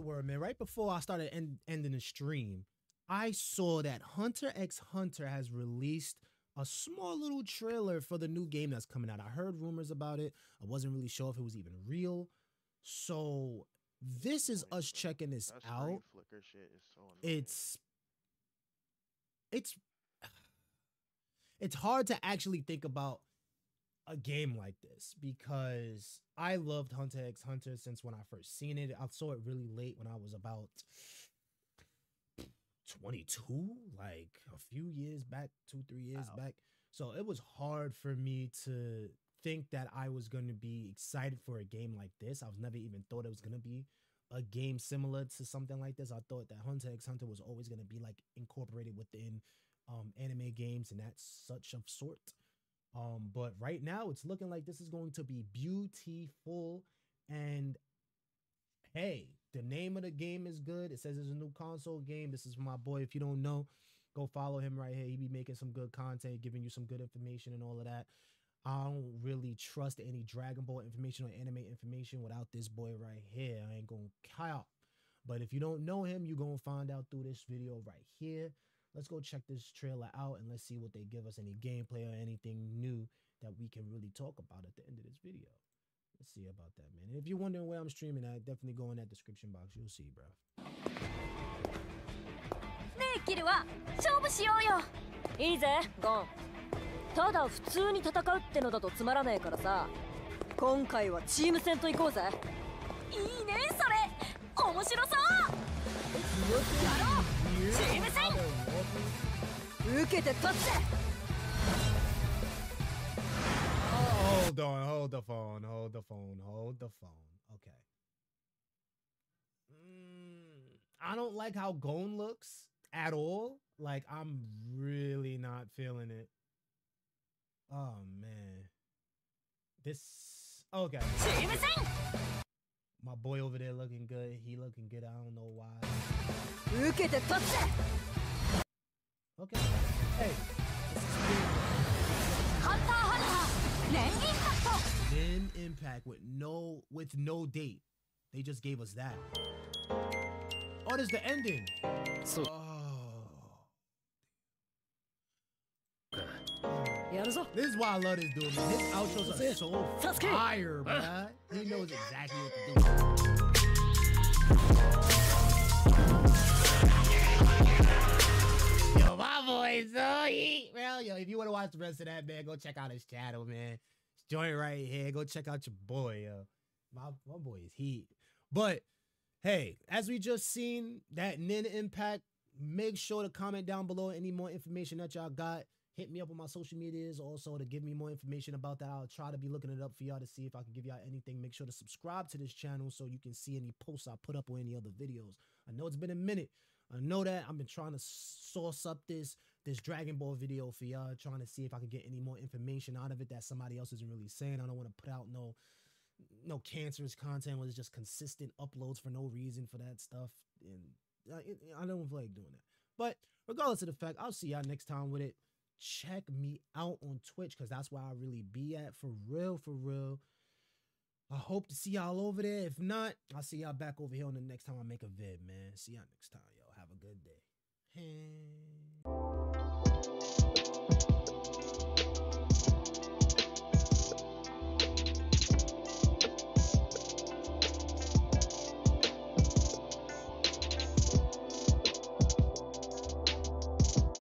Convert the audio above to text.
the word, man? Right before I started end, ending the stream, I saw that Hunter x Hunter has released a small little trailer for the new game that's coming out. I heard rumors about it. I wasn't really sure if it was even real. So this is us checking this That out. flicker shit is so annoying. It's it's it's hard to actually think about a game like this because I loved Hunter x Hunter since when I first seen it. I saw it really late when I was about 22, like a few years back, two, three years Wow. back. So it was hard for me to think that I was going to be excited for a game like this. I was never even thought it was going to be a game similar to something like this. I thought that Hunter x Hunter was always going to be like incorporated within um, anime games and that's such of sort. Um, but right now it's looking like this is going to be beautiful. And hey, the name of the game is good. It says it's a new console game. This is my boy. If you don't know, go follow him right here. He be making some good content, giving you some good information and all of that. I don't really trust any Dragon Ball information or anime information without this boy right here. I ain't gonna count. But if you don't know him, you're gonna find out through this video right here. Let's go check this trailer out and let's see what they give us any gameplay or anything new that we can really talk about at the end of this video. Let's see about that, man. And if you're wondering where I'm streaming at, definitely go in that description box. You'll see, bro. ねえキルは勝負しようよいいぜゴンただ普通に戦うってのだとつまらねえからさ今回はチーム戦と行こうぜいいねそれ面白そう Hold on, hold the phone, hold the phone, hold the phone. Okay. Mm, I don't like how Gon looks at all. Like, I'm really not feeling it. Oh, man. This. Okay. My boy over there looking good. He looking good. I don't know Okay. Hey. Hunter, Hunter. Impact. Nen Impact with no with no date. They just gave us that. Oh, there's the ending. So. Oh. oh. This is why I love this dude, man. His outros are so fire, bruh. He knows exactly what to do. So. Yo, if you want to watch the rest of that, man, go check out his channel, man. It's joint right here. Go check out your boy, yo. My my boy is heat. But hey, as we just seen that Nen Impact, make sure to comment down below any more information that y'all got. Hit me up on my social medias also to give me more information about that. I'll try to be looking it up for y'all to see if I can give y'all anything. Make sure to subscribe to this channel so you can see any posts I put up or any other videos. I know it's been a minute. I know that I've been trying to source up this this Dragon Ball video for y'all, trying to see if I can get any more information out of it that somebody else isn't really saying. I don't want to put out no no cancerous content where it's just consistent uploads for no reason for that stuff, and I, I don't feel like doing that. But regardless of the fact, I'll see y'all next time with it. Check me out on Twitch because that's where I really be at for real, for real. I hope to see y'all over there. If not, I'll see y'all back over here on the next time I make a vid, man. See y'all next time, yo. Have a good day. Hey.